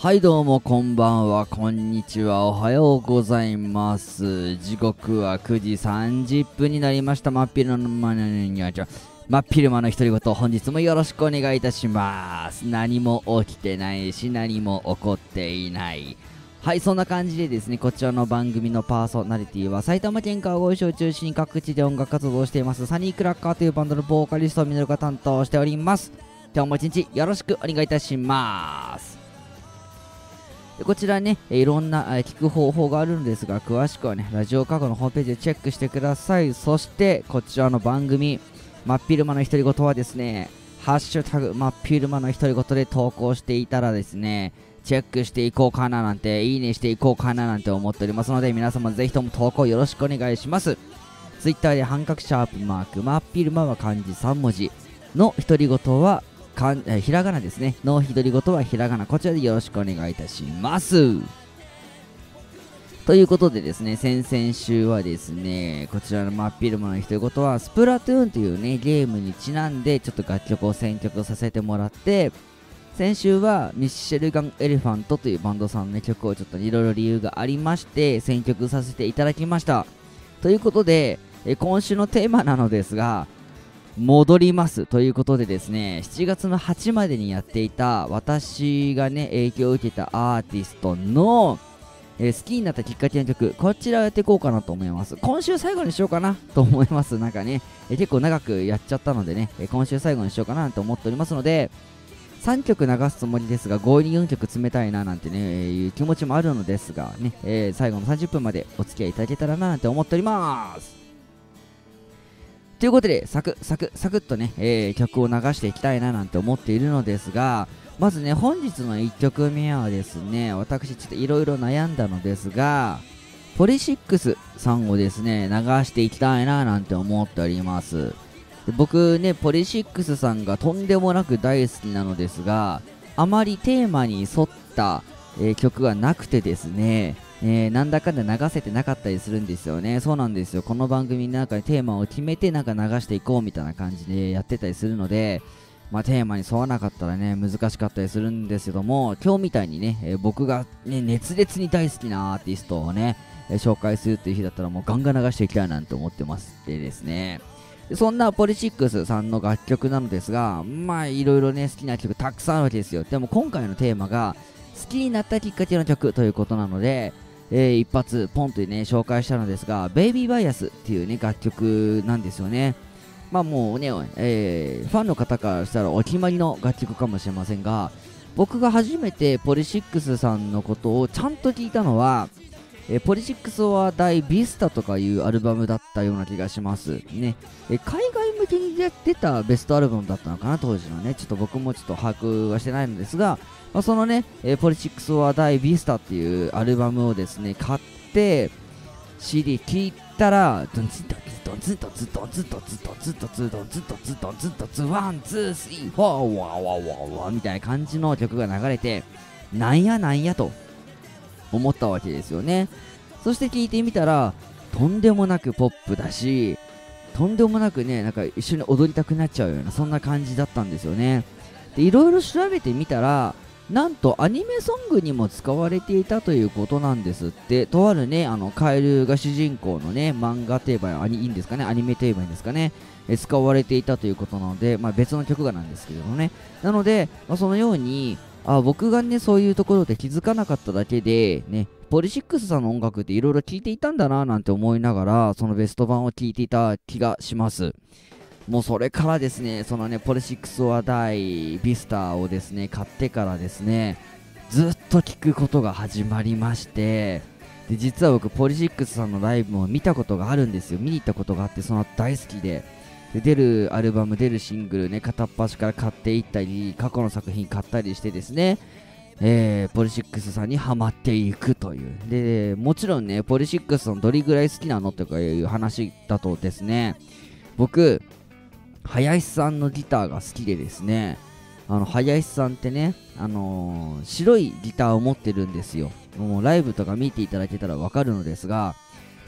はいどうもこんばんは。こんにちは。おはようございます。時刻は9時30分になりました。真っ昼間のマにゃちゃ真っ昼間の独り言本日もよろしくお願いいたします。何も起きてないし何も起こっていない。はいそんな感じでですねこちらの番組のパーソナリティは埼玉県川越市を中心に各地で音楽活動をしています。サニークラッカーというバンドのボーカリストをミノルが担当しております。今日も一日よろしくお願いいたします。こちらね、いろんな聞く方法があるんですが、詳しくはね、ラジオ過去のホームページでチェックしてください。そして、こちらの番組、真っ昼間の独り言はですね、ハッシュタグ、真っ昼間の独り言で投稿していたらですね、チェックしていこうかななんて、いいねしていこうかななんて思っておりますので、皆様ぜひとも投稿よろしくお願いします。Twitter で半角シャープマーク、真っ昼間は漢字3文字の独り言はかんえひらがなですね。のひどりごとはひらがな。こちらでよろしくお願いいたします。ということでですね、先々週はですね、こちらの真っ昼間の人ことは、スプラトゥーンというね、ゲームにちなんで、ちょっと楽曲を選曲させてもらって、先週はミッシェルガン・エレファントというバンドさんの、ね、曲をちょっといろいろ理由がありまして、選曲させていただきました。ということで、え今週のテーマなのですが、戻りますということでですね7月の8までにやっていた私がね影響を受けたアーティストの、えー、好きになったきっかけの曲こちらをやっていこうかなと思います。今週最後にしようかなと思います。なんかね、えー、結構長くやっちゃったのでね、え、今週最後にしようかなと思っておりますので3曲流すつもりですが強引に4曲詰めたいななんてね、えー、いう気持ちもあるのですがね、え、最後の30分までお付き合いいただけたらななんて思っております。ということで、サクサクサクっとね、えー、曲を流していきたいななんて思っているのですが、まずね、本日の1曲目はですね、私ちょっといろいろ悩んだのですが、ポリシックスさんをですね、流していきたいななんて思っております。僕ね、ポリシックスさんがとんでもなく大好きなのですが、あまりテーマに沿った、えー、曲がなくてですね、え、なんだかんだ流せてなかったりするんですよね。そうなんですよ。この番組の中でテーマを決めてなんか流していこうみたいな感じでやってたりするので、まあ、テーマに沿わなかったらね、難しかったりするんですけども、今日みたいにね、えー、僕が、ね、熱烈に大好きなアーティストをね、えー、紹介するっていう日だったらもうガンガン流していきたいなんて思ってますでですね。そんなポリシックスさんの楽曲なのですが、まあいろいろね、好きな曲たくさんあるわけですよ。でも今回のテーマが、好きになったきっかけの曲ということなので、えー、一発ポンとね紹介したのですが「ベイビーバイアス」っていうね楽曲なんですよね。まあもうね、えー、ファンの方からしたらお決まりの楽曲かもしれませんが僕が初めてポリシックスさんのことをちゃんと聞いたのはえポリシックス・オア・ダイ・ビスタとかいうアルバムだったような気がします。ね、え海外向けに出たベストアルバムだったのかな当時のね。ちょっと僕もちょっと把握はしてないのですが、まあ、そのね、えポリシックス・オア・ダイ・ビスタっていうアルバムをですね買って CD 聴いたらドンツドンツドンツドンツドンツドンツドンツドンツドンツドンツドンツドンツ one two three four ワーワーワーワーみたいな感じの曲が流れてなんやなんやと思ったわけですよね。そして聞いてみたらとんでもなくポップだしとんでもなくねなんか一緒に踊りたくなっちゃうようなそんな感じだったんですよね。でいろいろ調べてみたらなんとアニメソングにも使われていたということなんですって。とあるねあのカエルが主人公のね漫画といえばいいんですかねアニメといえばいいんですかね。使われていたということなので、まあ、別の曲がなんですけどもね。なので、まあ、そのようにあ僕がねそういうところで気づかなかっただけでねポリシックスさんの音楽っていろいろ聴いていたんだななんて思いながらそのベスト版を聴いていた気がします。もうそれからですねそのねポリシックス・オア・ダイ・ビスターをですね買ってからですねずっと聴くことが始まりましてで実は僕ポリシックスさんのライブも見たことがあるんですよ。見に行ったことがあってその後大好きで。で出るアルバム出るシングルね片っ端から買っていったり過去の作品買ったりしてですねえー、ポリシックスさんにはまっていくという。でもちろんねポリシックスさんどれぐらい好きなのとかいう話だとですね僕林さんのギターが好きでですねあの林さんってね、あのー、白いギターを持ってるんですよ。もうライブとか見ていただけたらわかるのですが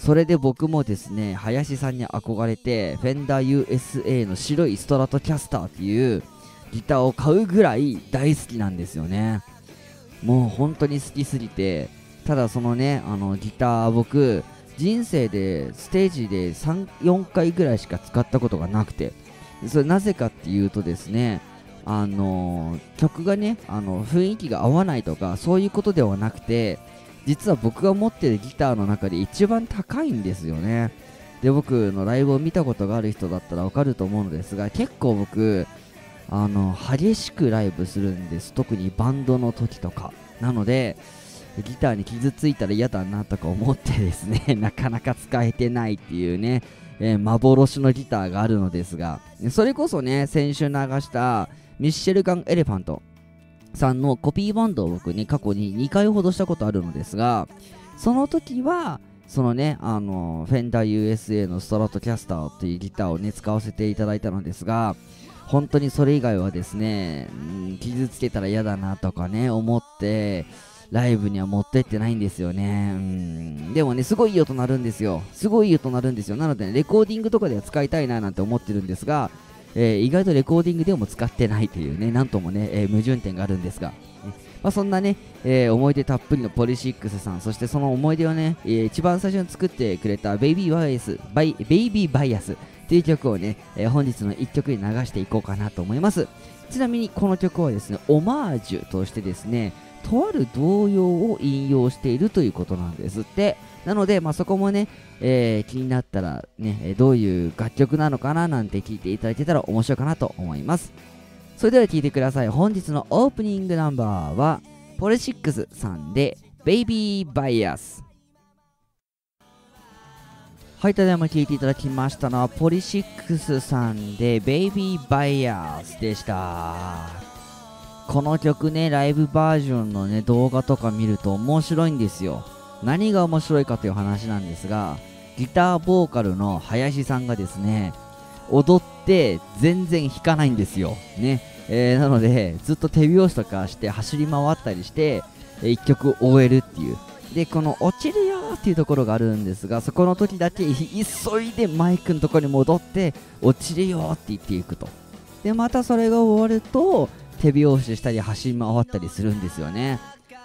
それで僕もですね、林さんに憧れて、フェンダー USA の白いストラトキャスターっていうギターを買うぐらい大好きなんですよね。もう本当に好きすぎてただそのねあのギター僕人生でステージで34回ぐらいしか使ったことがなくてそれなぜかっていうとですねあの曲がねあの雰囲気が合わないとかそういうことではなくて実は僕が持ってるギターの中で一番高いんですよね。で僕のライブを見たことがある人だったらわかると思うのですが結構僕あの激しくライブするんです。特にバンドの時とか。なのでギターに傷ついたら嫌だなとか思ってですね なかなか使えてないっていうね、えー、幻のギターがあるのですが。それこそね先週流したミッシェルガン・エレファント。さんのコピーバンドを僕ね過去に2回ほどしたことあるのですがその時はそのね、あの、フェンダー USA のストラトキャスターというギターをね、使わせていただいたのですが、本当にそれ以外はですね、うん、傷つけたら嫌だなとかね、思って、ライブには持ってってないんですよね。うん。でもね、すごいいい音鳴るんですよ。すごいいい音鳴るんですよ。なので、ね、レコーディングとかでは使いたいななんて思ってるんですが、えー、意外とレコーディングでも使ってないというね、なんともね、えー、矛盾点があるんですが、まあ、そんなね、えー、思い出たっぷりのポリシックスさん、そしてその思い出をね、えー、一番最初に作ってくれたベイビーバイアス、バイベイビーバイアスっていう曲をね、えー、本日の1曲に流していこうかなと思います。ちなみにこの曲はですね、オマージュとしてですね、とある童謡を引用しているということなんですって。なので、まあ、そこもね、えー、気になったらね、どういう楽曲なのかななんて聞いていただけたら面白いかなと思います。それでは聴いてください。本日のオープニングナンバーはポリシックスさんでベイビーバイアスはいただいま聴いていただきましたのはポリシックスさんでベイビーバイアスでした。この曲ねライブバージョンのね動画とか見ると面白いんですよ。何が面白いかという話なんですがギターボーカルの林さんがですね踊って全然弾かないんですよ。ね。えー、なのでずっと手拍子とかして走り回ったりして、えー、1曲終えるっていう。でこの落ちるよっていうところがあるんですがそこの時だけ急いでマイクのところに戻って落ちるよって言っていくと。でまたそれが終わると手拍子したり走り回ったりするんですよね。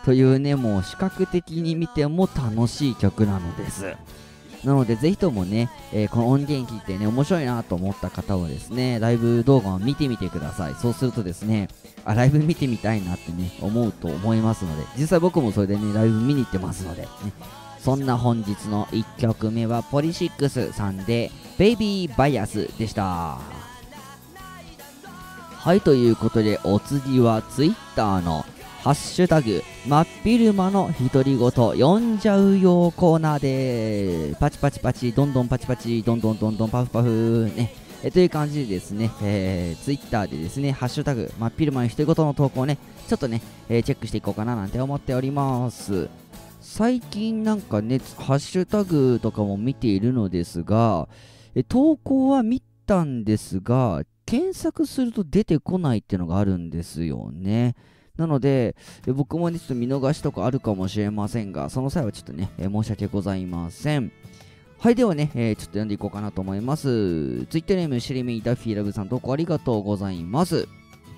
というねもう視覚的に見ても楽しい曲なのですなので、ぜひともね、えー、この音源聞いてね、面白いなと思った方はですね、ライブ動画を見てみてください。そうするとですね、あ、ライブ見てみたいなってね、思うと思いますので、実際僕もそれでね、ライブ見に行ってますので、ね、そんな本日の1曲目は、ポリシックスさんで、ベイビーバイアスでした。はい、ということで、お次は Twitter のハッシュタグ、真っ昼間の独り言読んじゃうよコーナーでーパチパチパチ、どんどんパチパチ、どんどんどんどんパフパフ、ね。えという感じでですね、えー、ツイッターでですね、ハッシュタグ、真っ昼間の独り言の投稿をね、ちょっとね、えー、チェックしていこうかななんて思っております。最近なんかね、ハッシュタグとかも見ているのですが、え投稿は見たんですが、検索すると出てこないっていうのがあるんですよね。なので、僕もね、ちょっと見逃しとかあるかもしれませんが、その際はちょっとね、え申し訳ございません。はい、ではね、えー、ちょっと読んでいこうかなと思います。ツイッターネーム、シリミーダフィーラブさん、投稿ありがとうございます。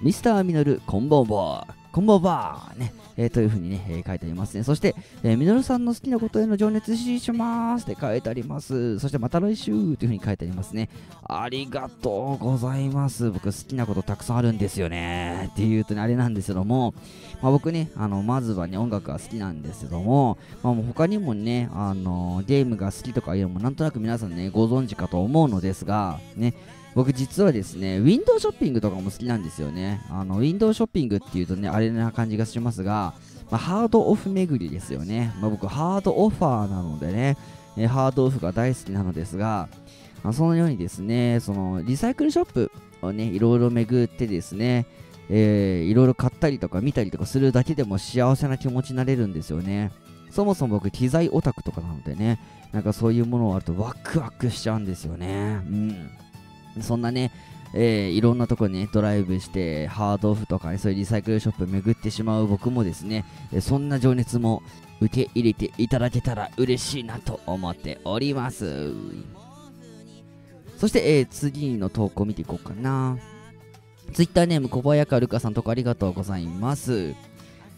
ミスターミノル、こんばんは。こんばんは。ね、えー、というふうにね、えー、書いてありますね。そして、えー、みのるさんの好きなことへの情熱支持しますって書いてあります。そして、また来週というふうに書いてありますね。ありがとうございます。僕、好きなことたくさんあるんですよね。っていうとね、あれなんですけども、まあ、僕ね、あの、まずはね、音楽が好きなんですけども、まあ、もう他にもね、あのゲームが好きとかいうのも、なんとなく皆さんね、ご存知かと思うのですが、ね、僕実はですね、ウィンドウショッピングとかも好きなんですよね。あの、ウィンドウショッピングっていうとね、あれな感じがしますが、まあ、ハードオフ巡りですよね。まあ、僕、ハードオファーなのでね、えー、ハードオフが大好きなのですが、まあ、そのようにですね、その、リサイクルショップをね、いろいろ巡ってですね、えー、いろいろ買ったりとか見たりとかするだけでも幸せな気持ちになれるんですよね。そもそも僕、機材オタクとかなのでね、なんかそういうものがあるとワクワクしちゃうんですよね。うん。そんなね、えー、いろんなとこに、ね、ドライブしてハードオフとか、ね、そういうリサイクルショップ巡ってしまう僕もですね、そんな情熱も受け入れていただけたら嬉しいなと思っております。そして、えー、次の投稿見ていこうかな。ツイッターネーム小早川るかさんとかありがとうございます。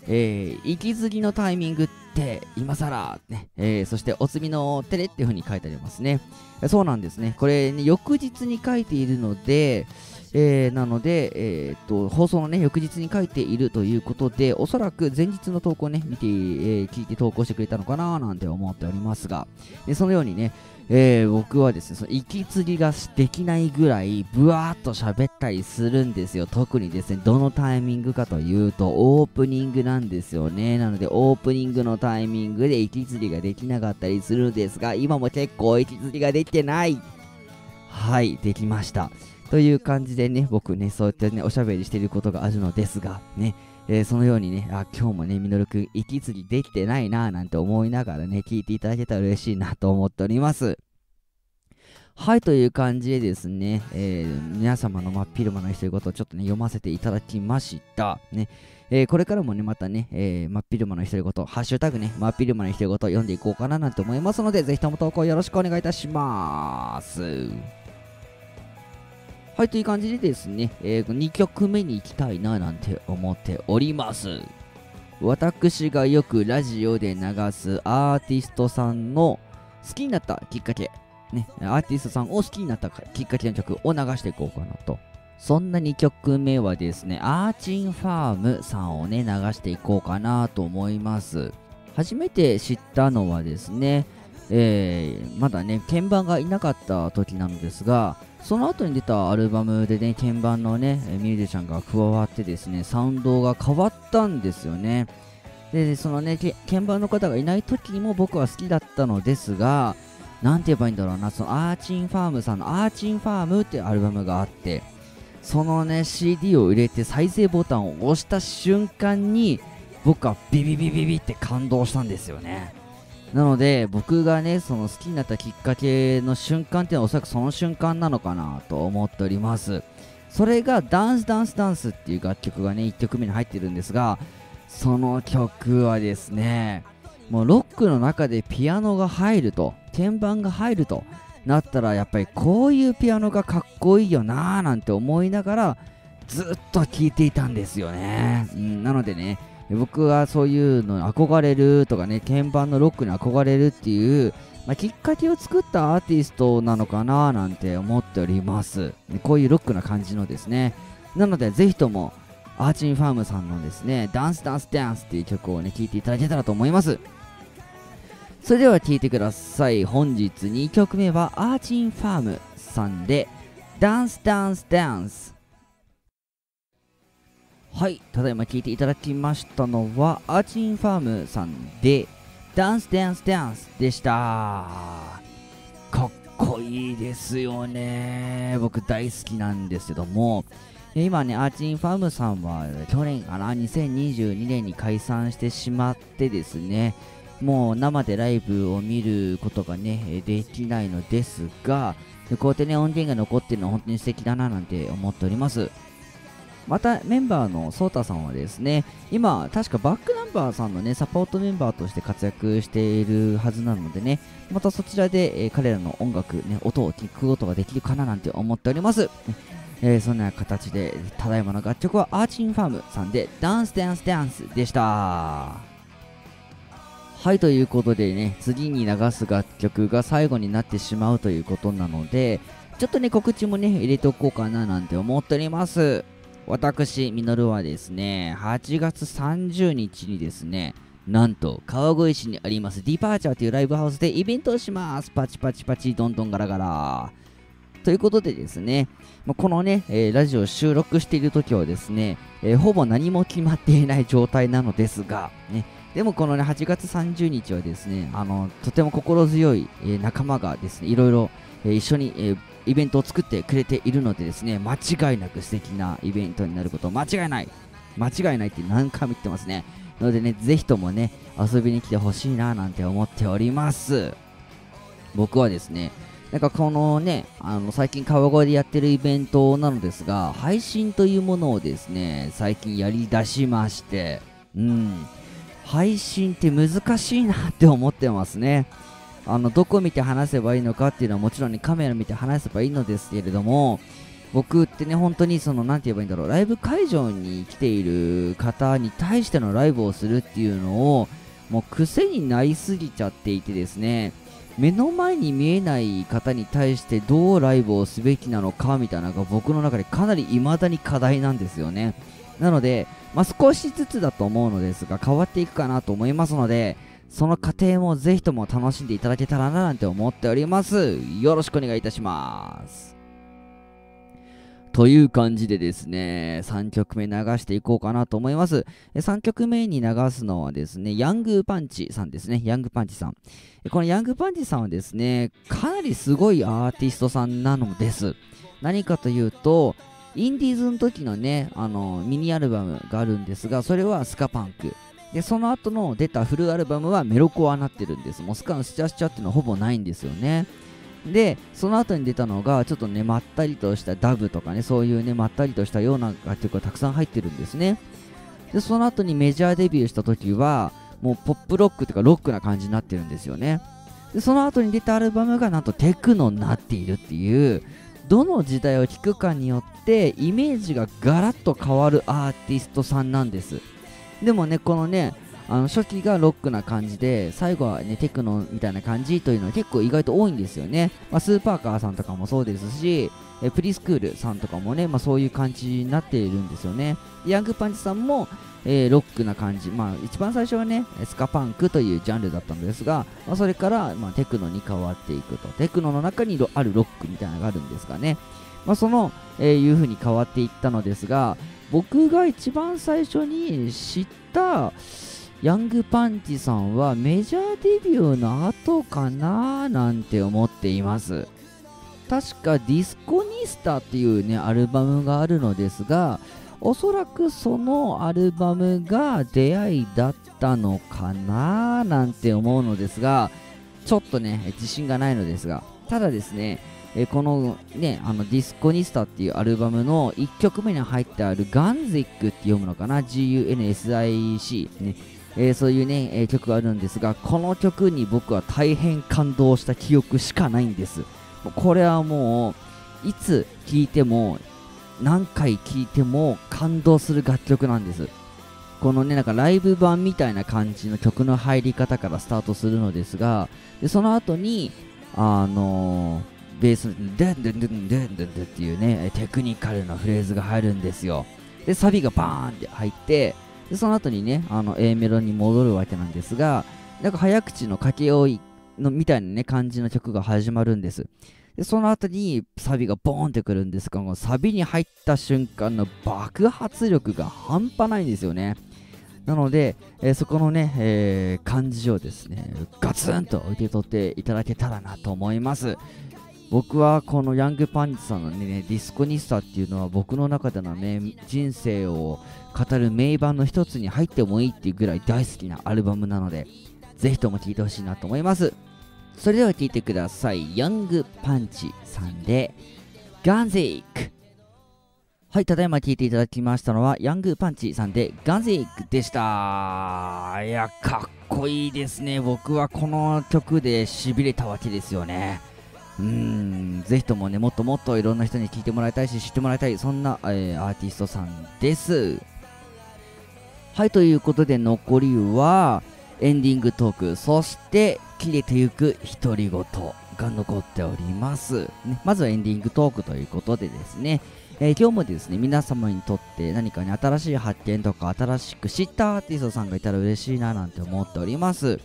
えー、息継ぎのタイミングって今更ね、えー、そしておつみのテレっていう風に書いてありますね。そうなんですね。これ、ね、翌日に書いているので、えー、なので、えー、っと、放送のね、翌日に書いているということで、おそらく前日の投稿ね、見て、えー、聞いて投稿してくれたのかななんて思っておりますが、でそのようにね、えー、僕はですね、その息継ぎができないぐらい、ぶわーっと喋ったりするんですよ。特にですね、どのタイミングかというと、オープニングなんですよね。なので、オープニングのタイミングで息継ぎができなかったりするんですが、今も結構息継ぎができてない。はい、できました。という感じでね、僕ね、そうやってね、おしゃべりしてることがあるのですが、ね、えー、そのようにね、あ、今日もね、みのるくん、息継ぎできてないなぁなんて思いながらね、聞いていただけたら嬉しいなと思っております。はい、という感じでですね、えー、皆様の真っ昼間の一言をちょっとね、読ませていただきました。ね、えー、これからもね、またね、えー、真っ昼間の独り言、ハッシュタグね、真っ昼間の独り言読んでいこうかななんて思いますので、ぜひとも投稿よろしくお願いいたします。はい、という感じでですね、えー、2曲目に行きたいななんて思っております。私がよくラジオで流すアーティストさんの好きになったきっかけ、ね、アーティストさんを好きになったきっかけの曲を流していこうかなと。そんな2曲目はですね、アーチンファームさんをね、流していこうかなと思います。初めて知ったのはですね、えー、まだね、鍵盤がいなかった時なのですが、その後に出たアルバムでね、鍵盤のね、ミュージシャンが加わってですね、サウンドが変わったんですよね。で、そのね、鍵盤の方がいない時にも僕は好きだったのですが、なんて言えばいいんだろうな、そのアーチンファームさんのアーチンファームっていうアルバムがあって、そのね、CD を入れて再生ボタンを押した瞬間に、僕はビビビビビって感動したんですよね。なので僕がねその好きになったきっかけの瞬間っていうのはおそらくその瞬間なのかなと思っております。それがダンスダンスダンスっていう楽曲がね1曲目に入ってるんですがその曲はですねもうロックの中でピアノが入ると鍵盤が入るとなったらやっぱりこういうピアノがかっこいいよなーなんて思いながらずっと聴いていたんですよね、うん、なのでね僕はそういうのに憧れるとかね、鍵盤のロックに憧れるっていう、まあ、きっかけを作ったアーティストなのかななんて思っております。こういうロックな感じのですね。なので、ぜひとも、アーチンファームさんのですね、ダンスダンスダンスっていう曲をね、聴いていただけたらと思います。それでは聴いてください。本日2曲目は、アーチンファームさんで、ダンスダンスダンス。はいただいま聴いていただきましたのはアーチンファームさんでダンスダンスダンスでした。かっこいいですよね。僕大好きなんですけども。今ねアーチンファームさんは去年かな2022年に解散してしまってですねもう生でライブを見ることがねできないのですがこうやってね音源が残ってるのは本当に素敵だななんて思っております。またメンバーのソータさんはですね今確かバックナンバーさんのねサポートメンバーとして活躍しているはずなのでねまたそちらで、えー、彼らの音楽、ね、音を聴くことができるかななんて思っております、えー、そんな形でただいまの楽曲はアーチンファームさんでダンスダンスダンスでした。はいということでね次に流す楽曲が最後になってしまうということなのでちょっとね告知もね入れておこうかななんて思っております。私、ミノルはですね、8月30日にですね、なんと川越市にありますディパーチャーというライブハウスでイベントをします。パチパチパチ、どんどんガラガラ。ということでですね、このね、えー、ラジオ収録している時はですね、えー、ほぼ何も決まっていない状態なのですが、ね、でもこのね、8月30日はですね、あの、とても心強い、えー、仲間がですね、いろいろ、え一緒に、えイベントを作ってくれているのでですね間違いなく素敵なイベントになること間違いない間違いないって何回も言ってますねのでねぜひともね遊びに来てほしいななんて思っております僕はですねなんかこのね、あの最近川越でやってるイベントなのですが、配信というものをですね、最近やり出しまして、うん、配信って難しいなって思ってますね。あのどこ見て話せばいいのかっていうのはもちろん、ね、カメラ見て話せばいいのですけれども僕ってね、本当にその、なんて言えばいいんだろう、ライブ会場に来ている方に対してのライブをするっていうのを、もう癖になりすぎちゃっていてですね、目の前に見えない方に対してどうライブをすべきなのかみたいなのが僕の中でかなり未だに課題なんですよね。なので、まあ、少しずつだと思うのですが、変わっていくかなと思いますので、その過程もぜひとも楽しんでいただけたらななんて思っております。よろしくお願いいたします。という感じでですね、3曲目流していこうかなと思います。3曲目に流すのはですね、ヤングパンチさんですね。ヤングパンチさん。このヤングパンチさんはですね、かなりすごいアーティストさんなのです。何かというと、インディーズの時のね、あの、ミニアルバムがあるんですが、それはスカパンク。で、その後の出たフルアルバムはメロコアになってるんです。もうスカのスチャスチャっていうのはほぼないんですよね。で、その後に出たのが、ちょっとね、まったりとしたダブとかね、そういうね、まったりとしたような楽曲がたくさん入ってるんですね。で、その後にメジャーデビューした時は、もうポップロックというかロックな感じになってるんですよね。で、その後に出たアルバムがなんとテクノになっているっていう、どの時代を聴くかによってイメージがガラッと変わるアーティストさんなんですでもねこのねあの初期がロックな感じで最後はねテクノみたいな感じというのは結構意外と多いんですよね、まあ、スーパーカーさんとかもそうですしえプリスクールさんとかもね、まあ、そういう感じになっているんですよね。ヤングパンチさんもえー、ロックな感じ、まあ、一番最初はね、スカパンクというジャンルだったんですが、まあ、それから、まあ、テクノに変わっていくと、テクノの中にあるロックみたいなのがあるんですがね、まあ、その、えー、いう風に変わっていったのですが、僕が一番最初に知ったヤングパンチさんはメジャーデビューの後かななんて思っています。確かディスコニスタっていうね、アルバムがあるのですが、おそらくそのアルバムが出会いだったのかななんて思うのですが、ちょっとね、自信がないのですが、ただですね、えこのね、あのディスコニスタっていうアルバムの1曲目に入ってあるガンズイックって読むのかな ?GUNSIC ね、えー、そういうね、えー、曲があるんですが、この曲に僕は大変感動した記憶しかないんです。これはもう、いつ聴いても何回聴いても感動する楽曲なんです。このね、なんかライブ版みたいな感じの曲の入り方からスタートするのですが、でその後に、あのー、ベースのデンデンデンデンデンデンっていうね、テクニカルなフレーズが入るんですよ。で、サビがバーンって入って、でその後にね、あの A メロに戻るわけなんですが、なんか早口の掛け負いのみたいなね、感じの曲が始まるんです。で、その後にサビがボーンってくるんですが、このサビに入った瞬間の爆発力が半端ないんですよね。なので、えー、そこのね、えー、感じをですね、ガツンと受け取っていただけたらなと思います。僕はこのヤングパンチさんのね、ディスコニスタっていうのは僕の中でのね、人生を語る名盤の一つに入ってもいいっていうぐらい大好きなアルバムなので、ぜひとも聴いてほしいなと思います。それでは聴いてください。ヤングパンチさんで、ガンゼイク。はい、ただいま聴いていただきましたのは、ヤングパンチさんで、ガンゼイクでした。いや、かっこいいですね。僕はこの曲で痺れたわけですよね。うん、ぜひともね、もっともっといろんな人に聴いてもらいたいし、知ってもらいたい、そんな、えー、アーティストさんです。はい、ということで残りは、エンディングトーク、そして切れてゆく独り言が残っております、ね、まずはエンディングトークということでですね、えー、今日もですね皆様にとって何かに新しい発見とか新しく知ったアーティストさんがいたら嬉しいななんて思っております、ね、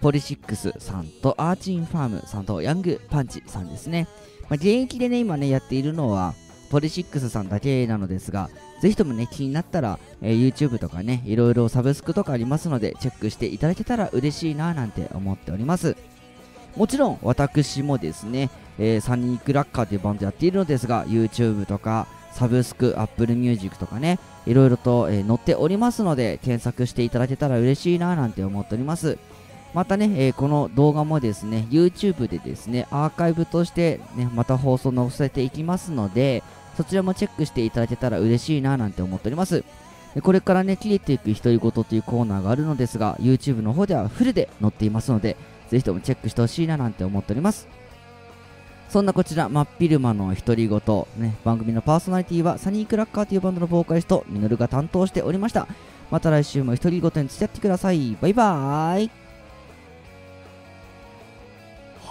ポリシックスさんとアーチンファームさんとヤングパンチさんですね、まあ、現役でね今ねやっているのはポリシックスさんだけなのですがぜひともね、気になったら、えー、YouTube とかね、いろいろサブスクとかありますので、チェックしていただけたら嬉しいななんて思っております。もちろん、私もですね、えー、サニークラッカーというバンドやっているのですが、YouTube とか、サブスク、Apple Music とかね、いろいろと、えー、載っておりますので、検索していただけたら嬉しいななんて思っております。またね、えー、この動画もですね、YouTube でですね、アーカイブとしてね、また放送載せていきますので、そちらもチェックしていただけたら嬉しいななんて思っております。これからね、切れていく独り言というコーナーがあるのですが、YouTube の方ではフルで載っていますので、ぜひともチェックしてほしいななんて思っております。そんなこちら、真っ昼間の独り言、ね、番組のパーソナリティはサニークラッカーというバンドのボーカリスト、ミノルが担当しておりました。また来週も独り言に付き合ってください。バイバーイ。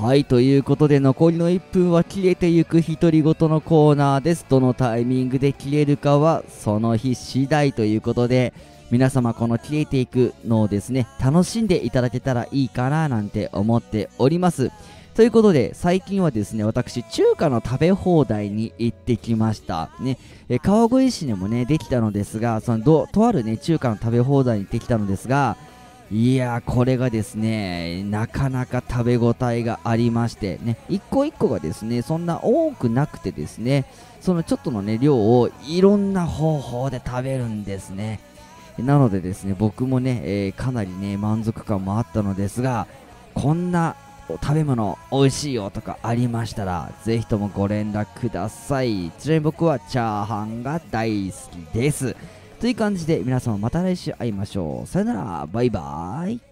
はい、ということで残りの1分は切れてゆく独り言のコーナーです。どのタイミングで切れるかはその日次第ということで、皆様この切れていくのをですね、楽しんでいただけたらいいかななんて思っております。ということで、最近はですね、私、中華の食べ放題に行ってきました。ね、え川越市にもね、できたのですが、そのどとあるね、中華の食べ放題に行ってきたのですが、いやこれがですね、なかなか食べ応えがありまして、ね、一個一個がですね、そんな多くなくてですね、そのちょっとのね、量をいろんな方法で食べるんですね。なのでですね、僕もね、えー、かなりね、満足感もあったのですが、こんな食べ物美味しいよとかありましたら、ぜひともご連絡ください。ちなみに僕はチャーハンが大好きです。という感じで皆様また来週会いましょう。さよなら、バイバーイ。